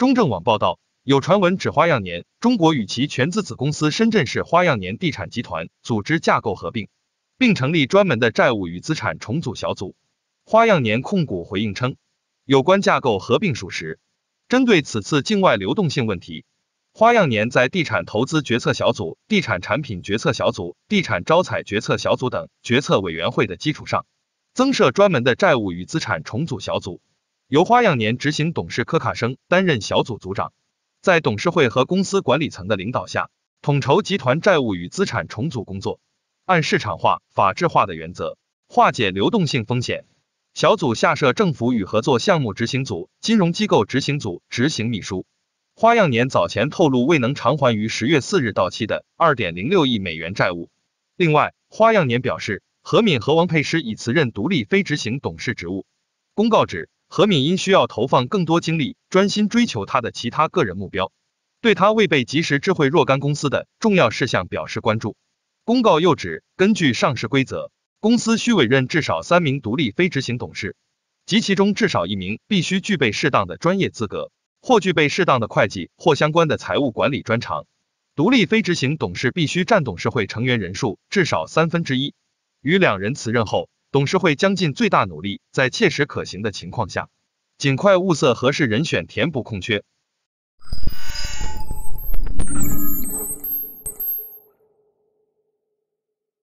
中证网报道，有传闻指花样年中国与其全资子公司深圳市花样年地产集团组织架构合并，并成立专门的债务与资产重组小组。花样年控股回应称，有关架构合并属实。针对此次境外流动性问题，花样年在地产投资决策小组、地产产品决策小组、地产招采决策小组等决策委员会的基础上，增设专门的债务与资产重组小组。由花样年执行董事柯卡生担任小组组长，在董事会和公司管理层的领导下，统筹集团债务与资产重组工作，按市场化、法治化的原则化解流动性风险。小组下设政府与合作项目执行组、金融机构执行组执行秘书。花样年早前透露未能偿还于十月四日到期的二点零六亿美元债务。另外，花样年表示，何敏和王佩诗已辞任独立非执行董事职务。公告指。何敏因需要投放更多精力，专心追求他的其他个人目标，对他未被及时知会若干公司的重要事项表示关注。公告又指，根据上市规则，公司需委任至少三名独立非执行董事，及其中至少一名必须具备适当的专业资格，或具备适当的会计或相关的财务管理专长。独立非执行董事必须占董事会成员人数至少三分之一。与两人辞任后。董事会将尽最大努力，在切实可行的情况下，尽快物色合适人选填补空缺。